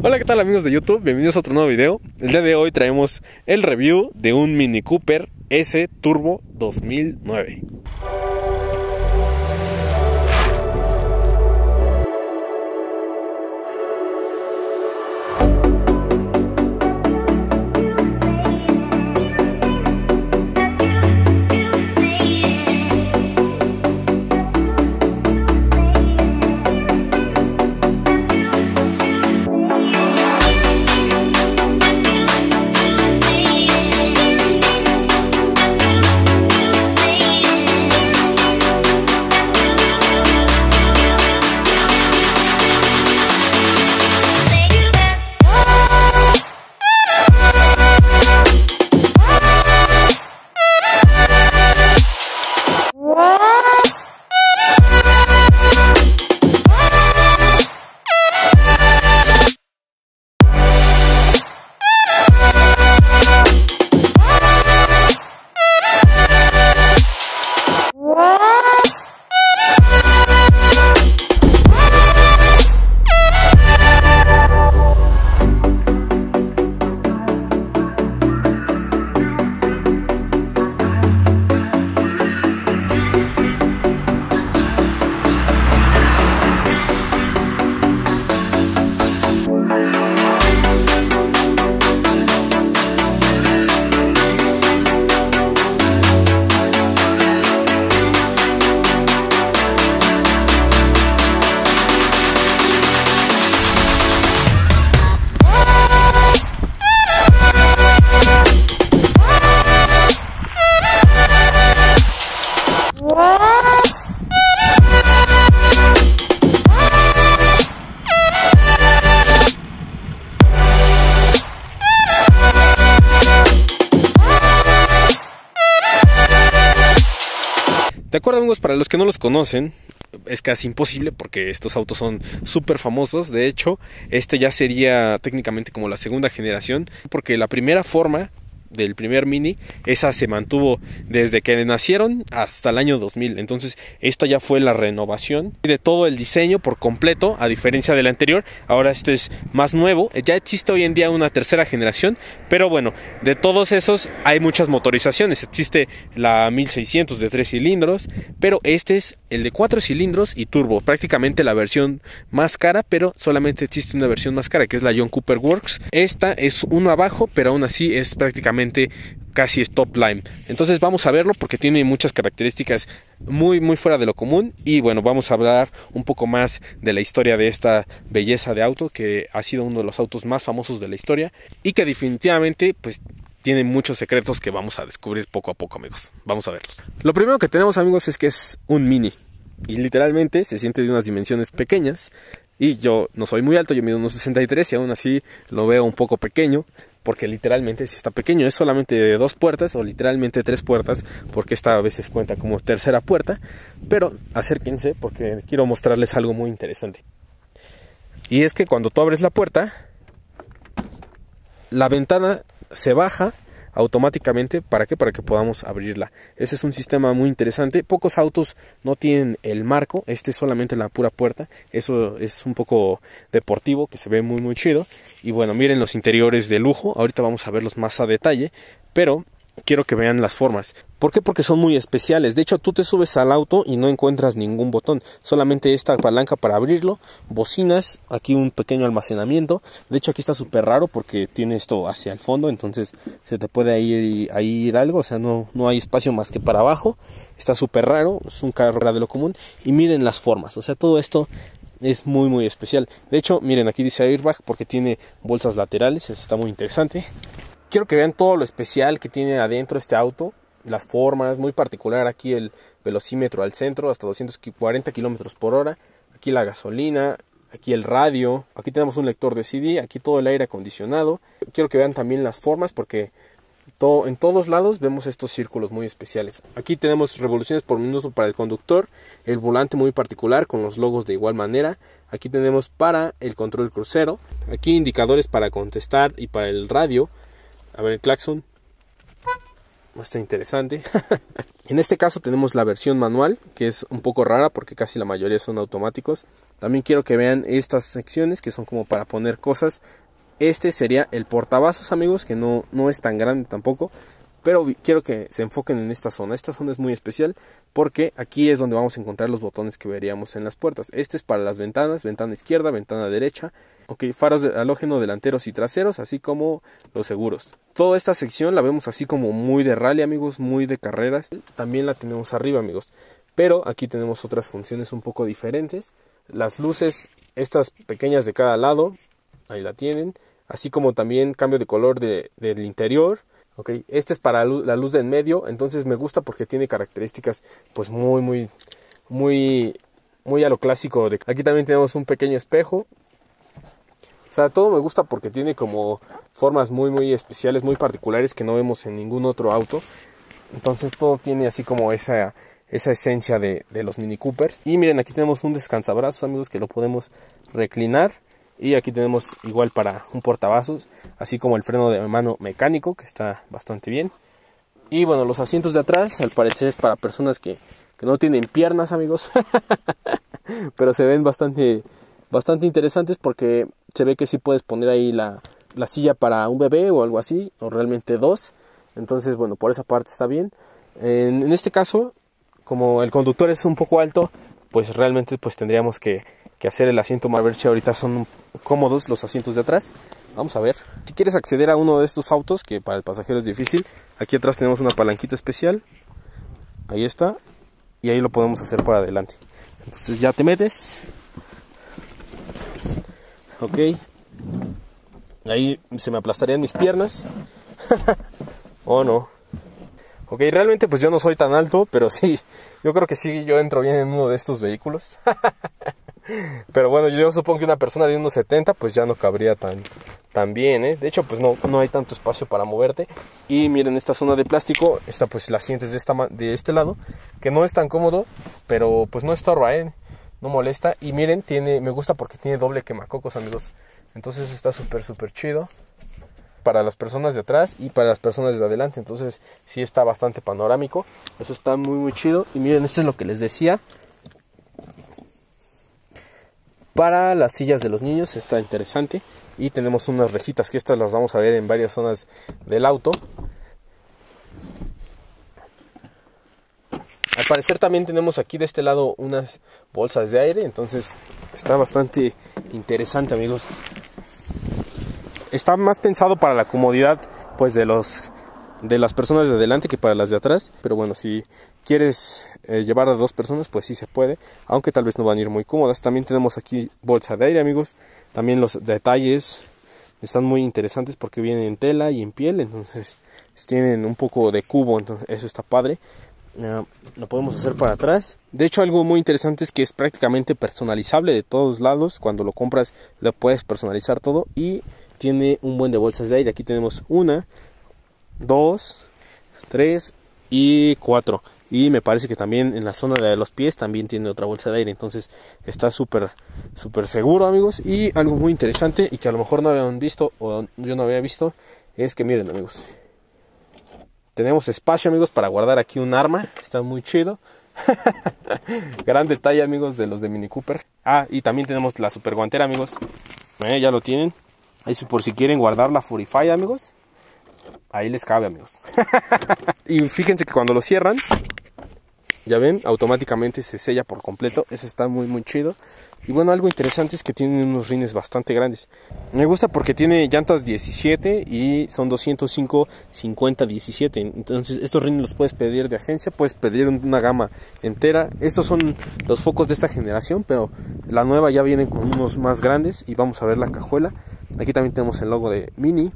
Hola, ¿qué tal amigos de YouTube? Bienvenidos a otro nuevo video. El día de hoy traemos el review de un Mini Cooper S Turbo 2009. Los que no los conocen, es casi imposible porque estos autos son súper famosos. De hecho, este ya sería técnicamente como la segunda generación, porque la primera forma del primer Mini, esa se mantuvo desde que nacieron hasta el año 2000. Entonces, esta ya fue la renovación de todo el diseño por completo, a diferencia del anterior. Ahora este es más nuevo. Ya existe hoy en día una tercera generación, pero bueno, de todos esos hay muchas motorizaciones. Existe la 1600 de tres cilindros, pero este es el de cuatro cilindros y turbo, prácticamente la versión más cara, pero solamente existe una versión más cara que es la John Cooper Works. Esta es uno abajo, pero aún así es prácticamente casi stop line. Entonces vamos a verlo porque tiene muchas características muy muy fuera de lo común y bueno, vamos a hablar un poco más de la historia de esta belleza de auto que ha sido uno de los autos más famosos de la historia y que definitivamente pues tiene muchos secretos que vamos a descubrir poco a poco, amigos. Vamos a verlos. Lo primero que tenemos, amigos, es que es un mini. Y literalmente se siente de unas dimensiones pequeñas. Y yo no soy muy alto, yo mido unos 63 y aún así lo veo un poco pequeño. Porque literalmente si está pequeño es solamente de dos puertas o literalmente tres puertas. Porque esta a veces cuenta como tercera puerta. Pero acérquense porque quiero mostrarles algo muy interesante. Y es que cuando tú abres la puerta, la ventana se baja automáticamente para qué para que podamos abrirla. Ese es un sistema muy interesante. Pocos autos no tienen el marco este es solamente la pura puerta. Eso es un poco deportivo que se ve muy muy chido. Y bueno miren los interiores de lujo. Ahorita vamos a verlos más a detalle pero quiero que vean las formas. ¿Por qué? Porque son muy especiales. De hecho, tú te subes al auto y no encuentras ningún botón. Solamente esta palanca para abrirlo, bocinas, aquí un pequeño almacenamiento. De hecho, aquí está súper raro porque tiene esto hacia el fondo, entonces se te puede ir, ir algo. O sea, no, no hay espacio más que para abajo. Está súper raro, es un carro de lo común. Y miren las formas. O sea, todo esto es muy muy especial. De hecho, miren, aquí dice airbag porque tiene bolsas laterales. Está muy interesante quiero que vean todo lo especial que tiene adentro este auto, las formas, muy particular aquí el velocímetro al centro, hasta 240 kilómetros por hora, aquí la gasolina, aquí el radio, aquí tenemos un lector de CD, aquí todo el aire acondicionado. Quiero que vean también las formas porque todo, en todos lados vemos estos círculos muy especiales. Aquí tenemos revoluciones por minuto para el conductor, el volante muy particular con los logos de igual manera. Aquí tenemos para el control crucero, aquí indicadores para contestar y para el radio, a ver el claxon. Está interesante. En este caso tenemos la versión manual, que es un poco rara porque casi la mayoría son automáticos. También quiero que vean estas secciones que son como para poner cosas. Este sería el portavasos, amigos, que no, no es tan grande tampoco. Pero quiero que se enfoquen en esta zona. Esta zona es muy especial porque aquí es donde vamos a encontrar los botones que veríamos en las puertas. Este es para las ventanas, ventana izquierda, ventana derecha. Ok, faros de halógeno delanteros y traseros, así como los seguros. Toda esta sección la vemos así como muy de rally, amigos, muy de carreras. También la tenemos arriba, amigos. Pero aquí tenemos otras funciones un poco diferentes. Las luces, estas pequeñas de cada lado, ahí la tienen. Así como también cambio de color de, del interior. Ok, este es para la luz de en medio, entonces me gusta porque tiene características pues muy, muy, muy, muy a lo clásico. De... Aquí también tenemos un pequeño espejo todo me gusta porque tiene como formas muy muy especiales, muy particulares que no vemos en ningún otro auto. Entonces todo tiene así como esa, esa esencia de, de los Mini Coopers. Y miren, aquí tenemos un descansabrazos amigos que lo podemos reclinar. Y aquí tenemos igual para un portavasos, así como el freno de mano mecánico que está bastante bien. Y bueno, los asientos de atrás al parecer es para personas que, que no tienen piernas amigos. Pero se ven bastante bastante interesantes porque se ve que sí puedes poner ahí la, la silla para un bebé o algo así, o realmente dos. Entonces, bueno, por esa parte está bien. En, en, este caso, como el conductor es un poco alto, pues realmente pues tendríamos que, que hacer el asiento a ver si ahorita son cómodos los asientos de atrás. Vamos a ver. Si quieres acceder a uno de estos autos, que para el pasajero es difícil, aquí atrás tenemos una palanquita especial. Ahí está. Y ahí lo podemos hacer para adelante. Entonces ya te metes ok. Ahí se me aplastarían mis piernas. O no. Ok realmente pues yo no soy tan alto pero sí yo creo que sí yo entro bien en uno de estos vehículos. Pero bueno yo supongo que una persona de unos 70 pues ya no cabría tan tan bien ¿eh? de hecho pues no, no hay tanto espacio para moverte. Y miren esta zona de plástico está pues la sientes de, esta, de este lado que no es tan cómodo pero pues no estorba ¿eh? No molesta. Y miren, tiene, me gusta porque tiene doble quemacocos, amigos. Entonces eso está súper, súper chido. Para las personas de atrás y para las personas de adelante. Entonces sí está bastante panorámico. Eso está muy, muy chido. Y miren, esto es lo que les decía. Para las sillas de los niños está interesante. Y tenemos unas rejitas que estas las vamos a ver en varias zonas del auto. Al parecer también tenemos aquí de este lado unas bolsas de aire, entonces está bastante interesante amigos. Está más pensado para la comodidad pues de los de las personas de adelante que para las de atrás, pero bueno, si quieres eh, llevar a dos personas pues sí se puede, aunque tal vez no van a ir muy cómodas. También tenemos aquí bolsa de aire amigos, también los detalles están muy interesantes porque vienen en tela y en piel, entonces tienen un poco de cubo, entonces eso está padre lo podemos hacer para atrás. De hecho, algo muy interesante es que es prácticamente personalizable de todos lados. Cuando lo compras, lo puedes personalizar todo y tiene un buen de bolsas de aire. Aquí tenemos una, dos, tres y cuatro. Y me parece que también en la zona de los pies también tiene otra bolsa de aire. Entonces está súper, súper seguro, amigos. Y algo muy interesante y que a lo mejor no habían visto o yo no había visto es que miren, amigos. Tenemos espacio, amigos, para guardar aquí un arma. Está muy chido. Gran detalle, amigos, de los de Mini Cooper. Ah, y también tenemos la super guantera, amigos. Eh, ya lo tienen. Ahí por si quieren guardar la Furify, amigos. Ahí les cabe, amigos. y fíjense que cuando lo cierran, ya ven, automáticamente se sella por completo. Eso está muy, muy chido. Y bueno, algo interesante es que tiene unos rines bastante grandes. Me gusta porque tiene llantas 17 y son 205 50 17. Entonces, estos rines los puedes pedir de agencia, puedes pedir una gama entera. Estos son los focos de esta generación, pero la nueva ya viene con unos más grandes y vamos a ver la cajuela. Aquí también tenemos el logo de Mini.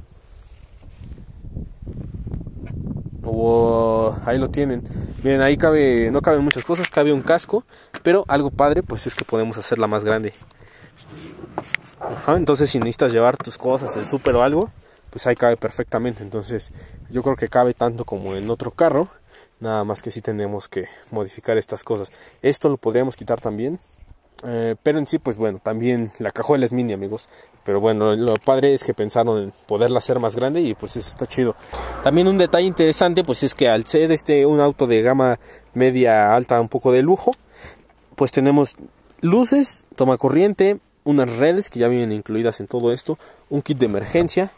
Ahí lo tienen. Miren, ahí cabe, no caben muchas cosas, cabe un casco, pero algo padre pues es que podemos hacerla más grande. entonces si necesitas llevar tus cosas, el súper o algo, pues ahí cabe perfectamente. Entonces yo creo que cabe tanto como en otro carro, nada más que si tenemos que modificar estas cosas. Esto lo podríamos quitar también. Eh, pero en sí, pues bueno, también la cajuela es mini, amigos. Pero bueno, lo padre es que pensaron en poderla hacer más grande y pues eso está chido. También un detalle interesante, pues es que al ser este un auto de gama media alta, un poco de lujo, pues tenemos luces, toma corriente, unas redes que ya vienen incluidas en todo esto, un kit de emergencia,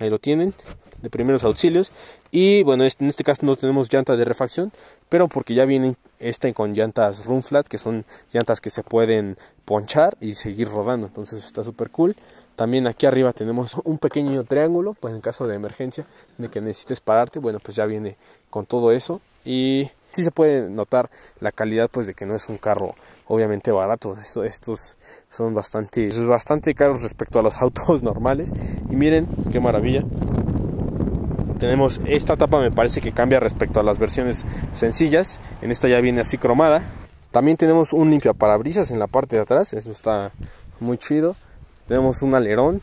ahí lo tienen, de primeros auxilios. Y bueno, en este caso no tenemos llanta de refacción, pero porque ya vienen este con llantas run flat, que son llantas que se pueden ponchar y seguir rodando. Entonces está súper cool. También aquí arriba tenemos un pequeño triángulo, pues en caso de emergencia, de que necesites pararte, bueno, pues ya viene con todo eso. Y sí se puede notar la calidad, pues de que no es un carro obviamente barato. estos son bastante, bastante caros respecto a los autos normales. Y miren qué maravilla tenemos esta tapa me parece que cambia respecto a las versiones sencillas. En esta ya viene así cromada. También tenemos un limpia parabrisas en la parte de atrás eso está muy chido. Tenemos un alerón.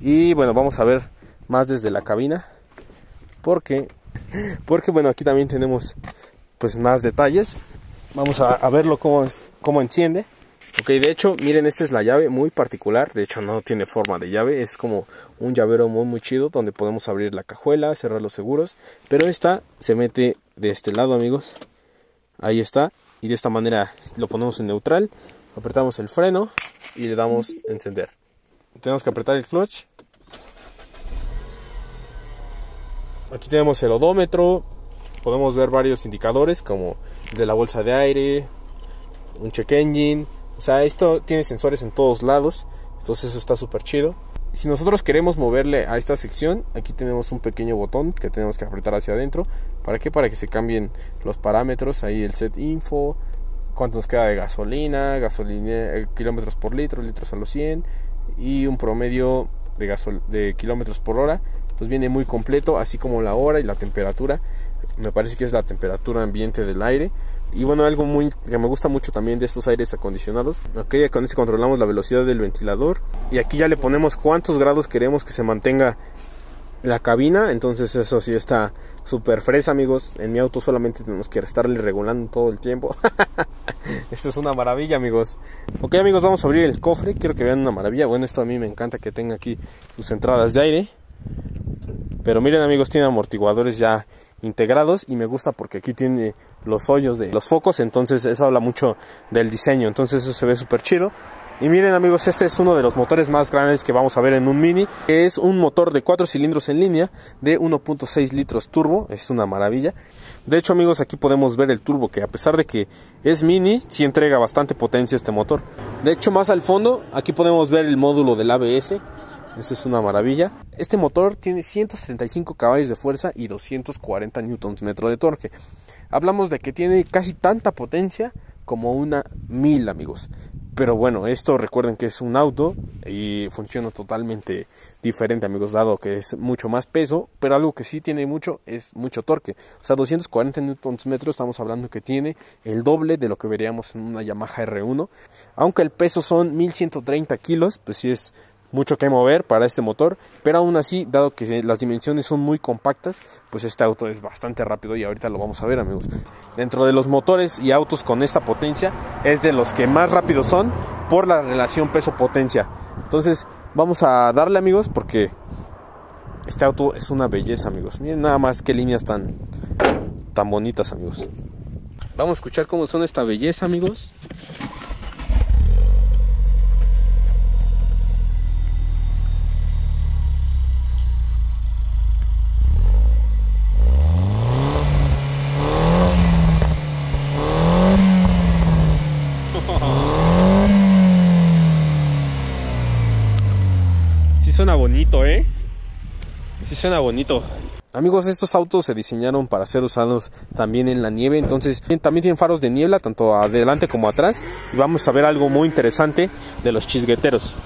Y bueno vamos a ver más desde la cabina porque porque bueno aquí también tenemos pues más detalles. Vamos a, verlo cómo, cómo enciende Ok, de hecho, miren, esta es la llave muy particular. De hecho, no tiene forma de llave. Es como un llavero muy, muy chido donde podemos abrir la cajuela, cerrar los seguros. Pero esta se mete de este lado, amigos. Ahí está. Y de esta manera lo ponemos en neutral. Apretamos el freno y le damos encender. Tenemos que apretar el clutch. Aquí tenemos el odómetro. Podemos ver varios indicadores como de la bolsa de aire, un check engine o sea, esto tiene sensores en todos lados. Entonces eso está súper chido. Si nosotros queremos moverle a esta sección, aquí tenemos un pequeño botón que tenemos que apretar hacia adentro. ¿Para qué? Para que se cambien los parámetros. Ahí el set info, cuánto nos queda de gasolina, gasolina, eh, kilómetros por litro, litros a los 100 y un promedio de, gasol de kilómetros por hora. Entonces viene muy completo, así como la hora y la temperatura. Me parece que es la temperatura ambiente del aire. Y bueno, algo muy que me gusta mucho también de estos aires acondicionados. Ok, con este controlamos la velocidad del ventilador. Y aquí ya le ponemos cuántos grados queremos que se mantenga la cabina. Entonces eso sí está súper fresa, amigos. En mi auto solamente tenemos que estarle regulando todo el tiempo. esto es una maravilla, amigos. Ok, amigos, vamos a abrir el cofre. Quiero que vean una maravilla. Bueno, esto a mí me encanta que tenga aquí sus entradas de aire. Pero miren, amigos, tiene amortiguadores ya integrados y me gusta porque aquí tiene los hoyos de los focos, entonces eso habla mucho del diseño, entonces eso se ve súper chido. Y miren amigos, este es uno de los motores más grandes que vamos a ver en un Mini, es un motor de 4 cilindros en línea de 1.6 litros turbo, es una maravilla. De hecho amigos, aquí podemos ver el turbo que a pesar de que es Mini, sí entrega bastante potencia este motor. De hecho más al fondo, aquí podemos ver el módulo del ABS, esta es una maravilla. Este motor tiene 175 caballos de fuerza y 240 newtons metro de torque. Hablamos de que tiene casi tanta potencia como una 1000 amigos. Pero bueno, esto recuerden que es un auto y funciona totalmente diferente, amigos, dado que es mucho más peso, pero algo que sí tiene mucho es mucho torque. O sea, 240 newtons metros, estamos hablando que tiene el doble de lo que veríamos en una Yamaha R1. Aunque el peso son 1130 kilos, pues sí es mucho que mover para este motor, pero aún así, dado que las dimensiones son muy compactas, pues este auto es bastante rápido y ahorita lo vamos a ver amigos. Dentro de los motores y autos con esta potencia, es de los que más rápidos son por la relación peso-potencia. Entonces, vamos a darle amigos porque este auto es una belleza amigos. Miren nada más qué líneas tan, tan bonitas amigos. Vamos a escuchar cómo son esta belleza amigos. suena bonito, ¿eh? Sí suena bonito. Amigos, estos autos se diseñaron para ser usados también en la nieve, entonces también tienen faros de niebla, tanto adelante como atrás. Y vamos a ver algo muy interesante de los chisgueteros.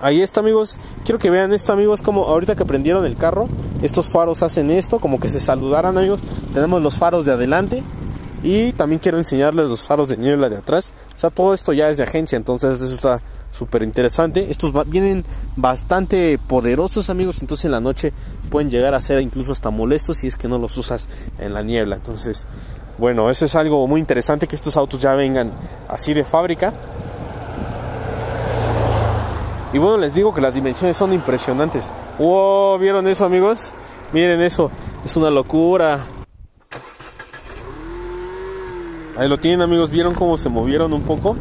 Ahí está, amigos. Quiero que vean esto, amigos, como ahorita que prendieron el carro, estos faros hacen esto, como que se saludaran, amigos. Tenemos los faros de adelante y también quiero enseñarles los faros de niebla de atrás. O sea, todo esto ya es de agencia, entonces eso está súper interesante. Estos vienen bastante poderosos amigos, entonces en la noche pueden llegar a ser incluso hasta molestos si es que no los usas en la niebla. Entonces Bueno, eso es algo muy interesante que estos autos ya vengan así de fábrica. Y bueno, les digo que las dimensiones son impresionantes. ¡Wow! ¿Vieron eso, amigos? Miren eso, es una locura. Ahí lo tienen, amigos. ¿Vieron cómo se movieron un poco?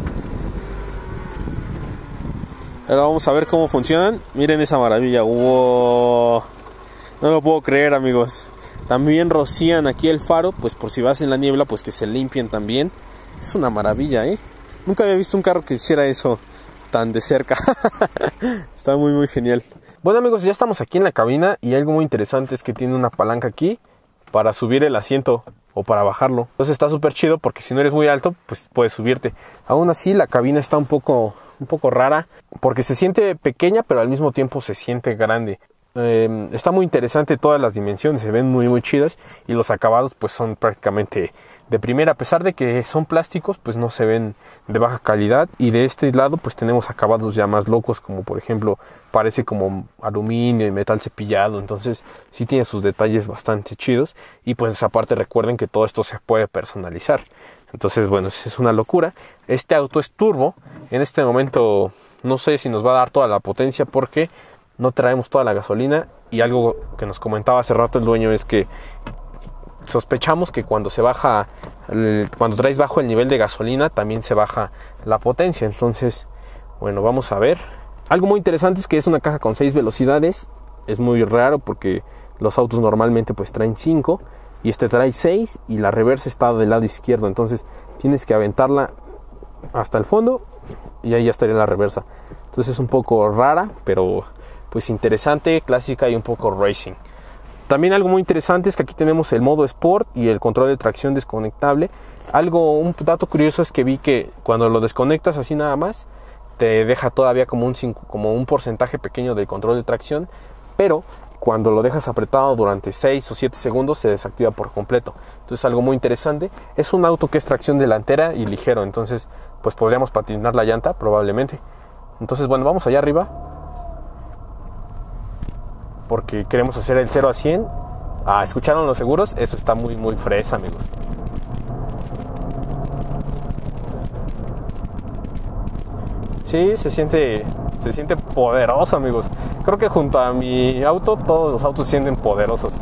Ahora vamos a ver cómo funcionan. Miren esa maravilla. ¡Wow! No lo puedo creer, amigos. También rocían aquí el faro, pues por si vas en la niebla, pues que se limpien también. Es una maravilla, ¿eh? Nunca había visto un carro que hiciera eso tan de cerca. Está muy, muy genial. Bueno amigos, ya estamos aquí en la cabina y algo muy interesante es que tiene una palanca aquí para subir el asiento o para bajarlo. Entonces está súper chido porque si no eres muy alto, pues puedes subirte. Aún así la cabina está un poco, un poco rara porque se siente pequeña pero al mismo tiempo se siente grande. Em, está muy interesante todas las dimensiones, se ven muy muy chidas y los acabados pues son prácticamente de primera, a pesar de que son plásticos, pues no se ven de baja calidad. Y de este lado, pues tenemos acabados ya más locos, como por ejemplo, parece como aluminio y metal cepillado. Entonces, sí tiene sus detalles bastante chidos. Y pues aparte recuerden que todo esto se puede personalizar. Entonces, bueno, es una locura. Este auto es turbo. En este momento, no sé si nos va a dar toda la potencia porque no traemos toda la gasolina. Y algo que nos comentaba hace rato el dueño es que sospechamos que cuando se baja, cuando traes bajo el nivel de gasolina, también se baja la potencia. Entonces, bueno, vamos a ver. Algo muy interesante es que es una caja con 6 velocidades. Es muy raro porque los autos normalmente pues traen 5 y este trae 6 y la reversa está del lado izquierdo. Entonces tienes que aventarla hasta el fondo y ahí ya estaría la reversa. Entonces es un poco rara, pero pues interesante, clásica y un poco racing. También algo muy interesante es que aquí tenemos el modo Sport y el control de tracción desconectable. Algo, un dato curioso es que vi que cuando lo desconectas así nada más, te deja todavía como un, como un porcentaje pequeño del control de tracción, pero cuando lo dejas apretado durante 6 o 7 segundos se desactiva por completo. Entonces algo muy interesante. Es un auto que es tracción delantera y ligero, entonces pues podríamos patinar la llanta probablemente. Entonces bueno, vamos allá arriba porque queremos hacer el 0 a 100. Ah, ¿escucharon los seguros? Eso está muy, muy fresa, amigos. Sí, se siente, se siente poderoso, amigos. Creo que junto a mi auto, todos los autos sienten poderosos.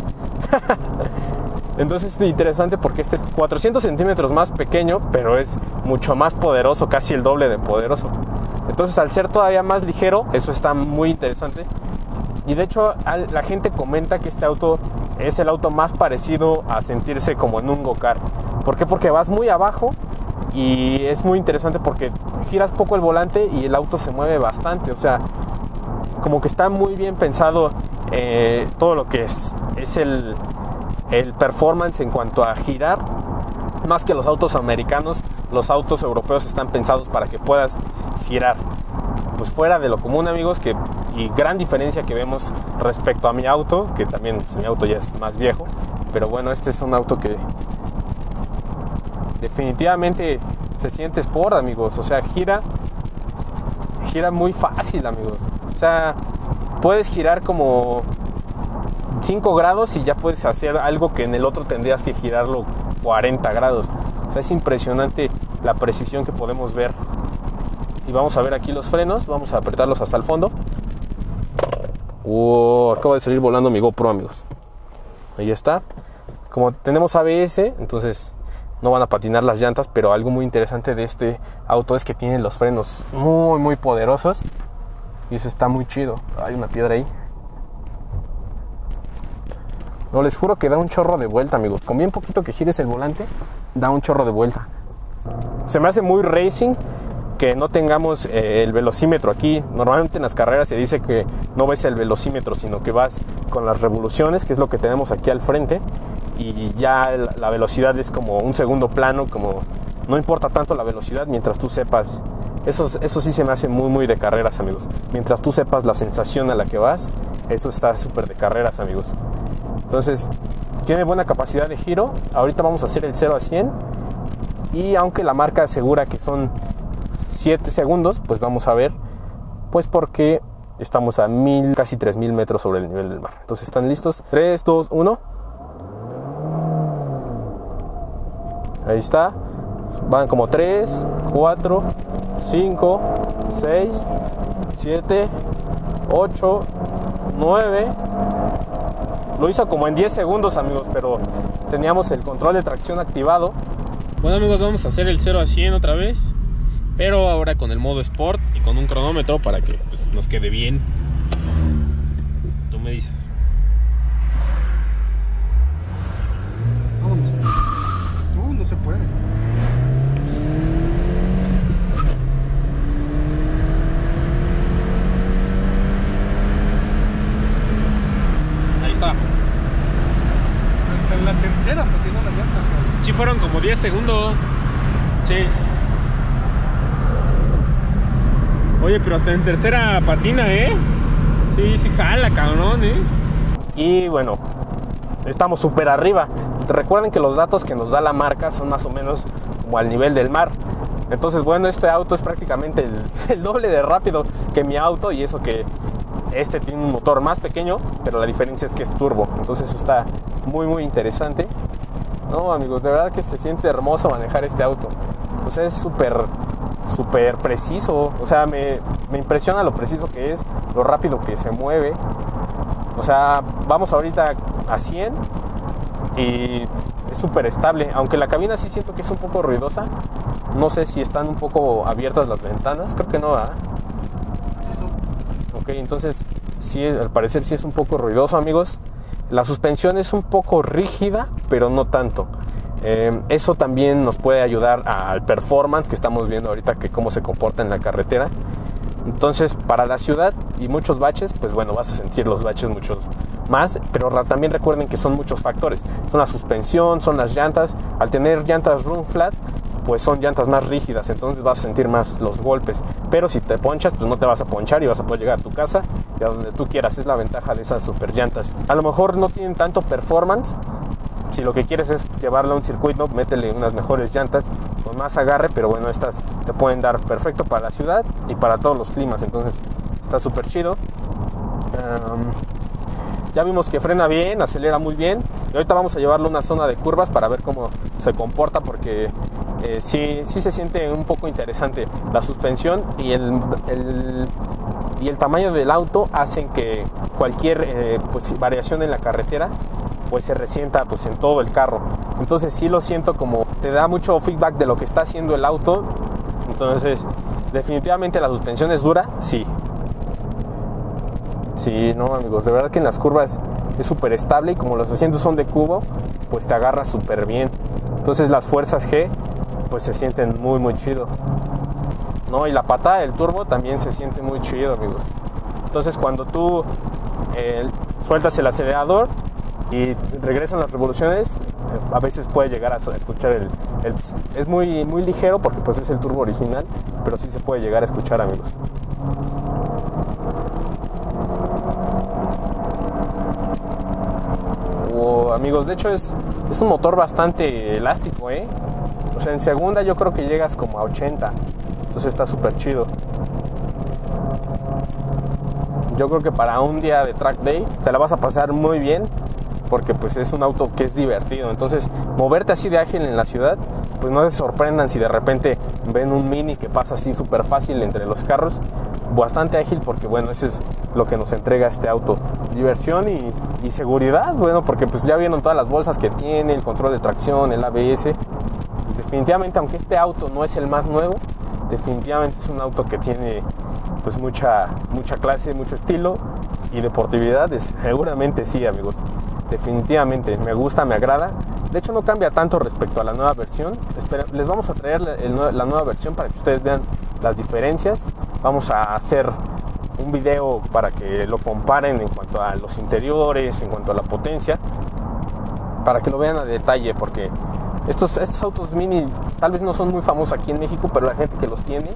Entonces es interesante porque este 400 centímetros más pequeño, pero es mucho más poderoso, casi el doble de poderoso. Entonces al ser todavía más ligero, eso está muy interesante y de hecho la gente comenta que este auto es el auto más parecido a sentirse como en un go-kart. ¿Por qué? Porque vas muy abajo y es muy interesante porque giras poco el volante y el auto se mueve bastante. O sea, como que está muy bien pensado eh, todo lo que es, es el, el performance en cuanto a girar. Más que los autos americanos, los autos europeos están pensados para que puedas girar pues fuera de lo común amigos que y gran diferencia que vemos respecto a mi auto que también pues, mi auto ya es más viejo pero bueno este es un auto que definitivamente se siente sport amigos. O sea gira gira muy fácil amigos. O sea puedes girar como 5 grados y ya puedes hacer algo que en el otro tendrías que girarlo 40 grados. O sea es impresionante la precisión que podemos ver. Y vamos a ver aquí los frenos, vamos a apretarlos hasta el fondo. Wow, acaba de salir volando mi GoPro, amigos. Ahí está. Como tenemos ABS, entonces no van a patinar las llantas, pero algo muy interesante de este auto es que tiene los frenos muy, muy poderosos. Y eso está muy chido. Hay una piedra ahí. No, les juro que da un chorro de vuelta, amigos. Con bien poquito que gires el volante, da un chorro de vuelta. Se me hace muy racing que no tengamos eh, el velocímetro aquí. Normalmente en las carreras se dice que no ves el velocímetro, sino que vas con las revoluciones, que es lo que tenemos aquí al frente, y ya la velocidad es como un segundo plano, como no importa tanto la velocidad mientras tú sepas. Eso, eso sí se me hace muy, muy de carreras, amigos. Mientras tú sepas la sensación a la que vas, eso está súper de carreras, amigos. Entonces, tiene buena capacidad de giro. Ahorita vamos a hacer el 0 a 100. Y aunque la marca asegura que son 7 segundos, pues vamos a ver, pues porque estamos a mil, casi 3000 metros sobre el nivel del mar. Entonces, ¿están listos? 3, 2, 1. Ahí está. Van como 3, 4, 5, 6, 7, 8, 9. Lo hizo como en 10 segundos, amigos, pero teníamos el control de tracción activado. Bueno, amigos, vamos a hacer el 0 a 100 otra vez, pero ahora con el modo Sport y con un cronómetro para que pues, nos quede bien. Tú me dices. No, no se puede. Ahí está. Hasta en la tercera patinó la llanta. Sí fueron como 10 segundos. Sí. Oye, pero hasta en tercera patina, ¿eh? Sí, sí jala, cabrón, ¿eh? Y bueno, estamos súper arriba. Recuerden que los datos que nos da la marca son más o menos como al nivel del mar. Entonces, bueno, este auto es prácticamente el, doble de rápido que mi auto y eso que este tiene un motor más pequeño, pero la diferencia es que es turbo. Entonces eso está muy, muy interesante. No, amigos, de verdad que se siente hermoso manejar este auto. Sea, es súper, súper preciso. O sea, me, me impresiona lo preciso que es, lo rápido que se mueve. O sea, vamos ahorita a 100 y es súper estable. Aunque la cabina sí siento que es un poco ruidosa. No sé si están un poco abiertas las ventanas. Creo que no, ¿verdad? Ok, entonces sí, al parecer sí es un poco ruidoso, amigos. La suspensión es un poco rígida, pero no tanto. Eh, eso también nos puede ayudar al performance que estamos viendo ahorita, que cómo se comporta en la carretera. Entonces, para la ciudad y muchos baches, pues bueno, vas a sentir los baches muchos más, pero también recuerden que son muchos factores. Son la suspensión, son las llantas. Al tener llantas run flat, pues son llantas más rígidas, entonces vas a sentir más los golpes. Pero si te ponchas, pues no te vas a ponchar y vas a poder llegar a tu casa y a donde tú quieras. Es la ventaja de esas super llantas. A lo mejor no tienen tanto performance. Si lo que quieres es llevarlo a un circuito, métele unas mejores llantas con más agarre, pero bueno, estas te pueden dar perfecto para la ciudad y para todos los climas, entonces está súper chido. Ya vimos que frena bien, acelera muy bien. Y ahorita vamos a llevarlo a una zona de curvas para ver cómo se comporta porque eh, sí, sí se siente un poco interesante. La suspensión y el, el- y el tamaño del auto hacen que cualquier eh, pues, variación en la carretera pues se resienta pues en todo el carro. Entonces sí lo siento como te da mucho feedback de lo que está haciendo el auto. Entonces definitivamente la suspensión es dura, sí, Sí, no amigos, de verdad que en las curvas es súper estable y como los asientos son de cubo, pues te agarra súper bien. Entonces las fuerzas G pues se sienten muy muy chido. No, y la patada del turbo también se siente muy chido amigos. Entonces cuando tú eh, sueltas el acelerador y regresan las revoluciones, eh, a veces puede llegar a escuchar el, el- Es muy, muy ligero porque pues es el turbo original, pero sí se puede llegar a escuchar amigos. O, amigos, de hecho es, es un motor bastante elástico, ¿eh? O sea, en segunda yo creo que llegas como a 80. Entonces está súper chido. Yo creo que para un día de track day te la vas a pasar muy bien porque pues es un auto que es divertido. Entonces, moverte así de ágil en la ciudad, pues no se sorprendan si de repente ven un mini que pasa así súper fácil entre los carros. Bastante ágil porque bueno, eso es lo que nos entrega este auto. Diversión y, seguridad, bueno, porque pues ya vieron todas las bolsas que tiene, el control de tracción, el ABS. Pues, definitivamente, aunque este auto no es el más nuevo, definitivamente es un auto que tiene pues mucha, mucha clase, mucho estilo y deportividad. seguramente sí, amigos. Definitivamente, me gusta, me agrada. De hecho, no cambia tanto respecto a la nueva versión. Les vamos a traer la nueva versión para que ustedes vean las diferencias. Vamos a hacer un video para que lo comparen en cuanto a los interiores, en cuanto a la potencia, para que lo vean a detalle, porque estos, estos autos mini tal vez no son muy famosos aquí en México, pero la gente que los tiene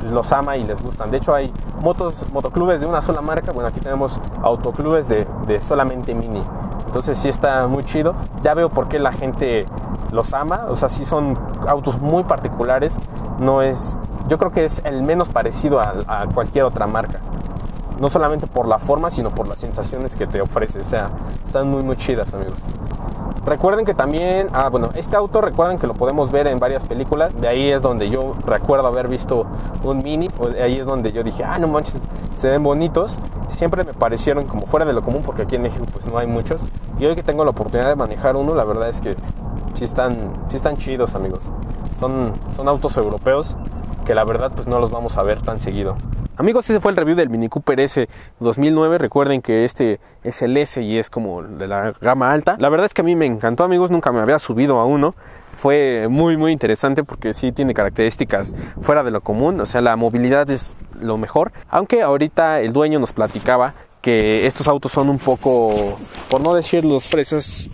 pues, los ama y les gustan. De hecho, hay motos, motoclubes de una sola marca. Bueno, aquí tenemos autoclubes de, de solamente mini. Entonces sí está muy chido. Ya veo por qué la gente los ama. O sea, sí son autos muy particulares. No es. Yo creo que es el menos parecido a, cualquier otra marca. No solamente por la forma, sino por las sensaciones que te ofrece. O sea, están muy muy chidas, amigos. Recuerden que también, ah, bueno, este auto recuerden que lo podemos ver en varias películas. De ahí es donde yo recuerdo haber visto un Mini. Ahí es donde yo dije, ah, no manches, se ven bonitos. Siempre me parecieron como fuera de lo común porque aquí en México pues no hay muchos. Y hoy que tengo la oportunidad de manejar uno, la verdad es que sí están, sí están chidos, amigos. Son, son autos europeos que la verdad pues no los vamos a ver tan seguido. Amigos, ese fue el review del Mini Cooper S 2009. Recuerden que este es el S y es como de la gama alta. La verdad es que a mí me encantó, amigos. Nunca me había subido a uno. Fue muy, muy interesante porque sí tiene características fuera de lo común. O sea, la movilidad es lo mejor. Aunque ahorita el dueño nos platicaba que estos autos son un poco, por no decir los fresas,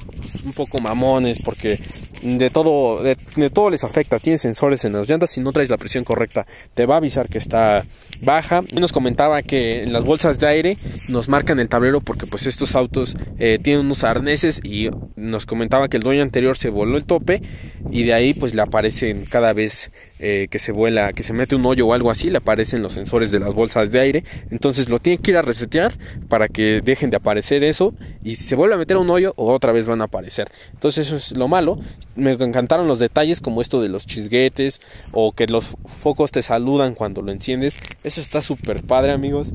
un poco mamones porque de todo, de, todo les afecta. Tiene sensores en las llantas. Si no traes la presión correcta, te va a avisar que está baja. Y nos comentaba que en las bolsas de aire nos marcan el tablero porque pues estos autos eh, tienen unos arneses y nos comentaba que el dueño anterior se voló el tope y de ahí pues le aparecen cada vez eh, que se vuela, que se mete un hoyo o algo así, le aparecen los sensores de las bolsas de aire. Entonces lo tiene que ir a resetear para que dejen de aparecer eso y si se vuelve a meter un hoyo otra vez van a aparecer. Entonces eso es lo malo me encantaron los detalles como esto de los chisguetes o que los focos te saludan cuando lo enciendes. Eso está súper padre amigos.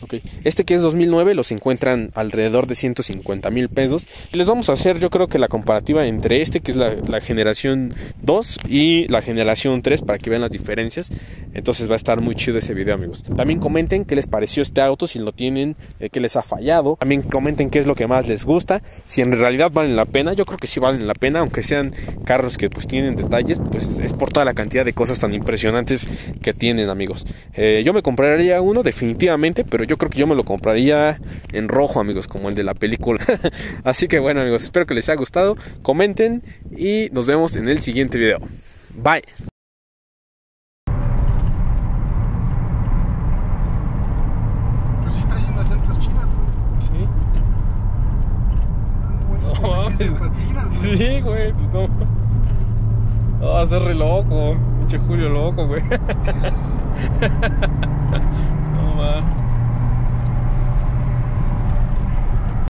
Okay. Este que es 2009 los encuentran alrededor de 150 mil pesos. Y les vamos a hacer yo creo que la comparativa entre este que es la, generación 2 y la generación 3 para que vean las diferencias. Entonces va a estar muy chido ese video amigos. También comenten qué les pareció este auto, si lo tienen, eh, qué les ha fallado. También comenten qué es lo que más les gusta, si en realidad valen la pena. Yo creo que sí valen la pena, aunque sean carros que pues tienen detalles, pues es por toda la cantidad de cosas tan impresionantes que tienen amigos. Eh, yo me compraría uno definitivamente, pero yo creo que yo me lo compraría en rojo amigos, como el de la película. Así que bueno amigos, espero que les haya gustado, comenten y nos vemos en el siguiente video. Bye. Pues sí trae unas llantas chinas, güey. Sí. No, mames. sí güey. Pues no. No, va a ser re loco. Pinche Julio loco, güey. no, va.